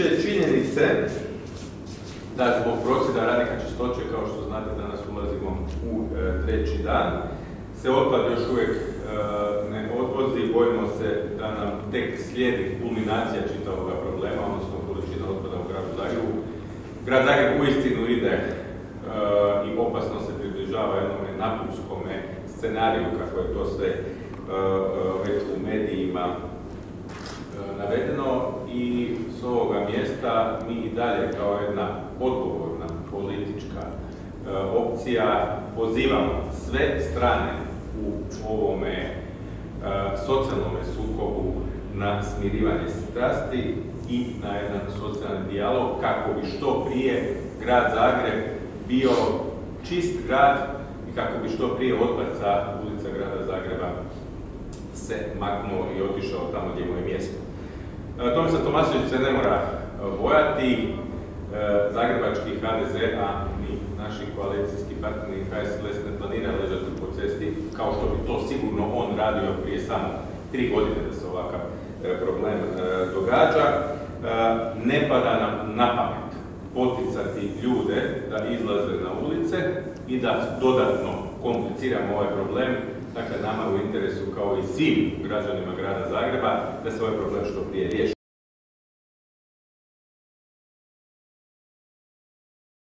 tiče činjenice da zbog prosvjeda radnika čistoće, kao što znate danas ulazimo u e, treći dan, se otpad još uvijek e, ne odvozi, bojimo se da nam tek slijedi kulminacija čitavoga problema, odnosno količina otpada u gradu Zagrebu. Grad Zagreb uistinu ide e, i opasno se približava jednome napustskome scenariju, kako je to sve već u medijima navedeno i s ovoga mjesta mi i dalje kao jedna odgovorna politička e, opcija pozivamo sve strane u ovome e, socijalnom sukobu na smirivanje strasti i na jedan socijalni dijalog kako bi što prije grad Zagreb bio čist grad i kako bi što prije otpad ulica grada Zagreba se maknuo i otišao tamo gdje mu je mjesto. E, Tomislav Tomasović se ne mora bojati, e, Zagrebački HDZ, a ni naši koalicijski partneri HSLS ne planira ležati po cesti kao što bi to sigurno on radio prije samo tri godine da se ovakav e, problem događa. Ne pada nam na pamet poticati ljude da izlaze na ulice i da dodatno kompliciramo ovaj problem Dakle, nama u interesu kao i svim građanima grada Zagreba da se ovaj problem što prije riješi.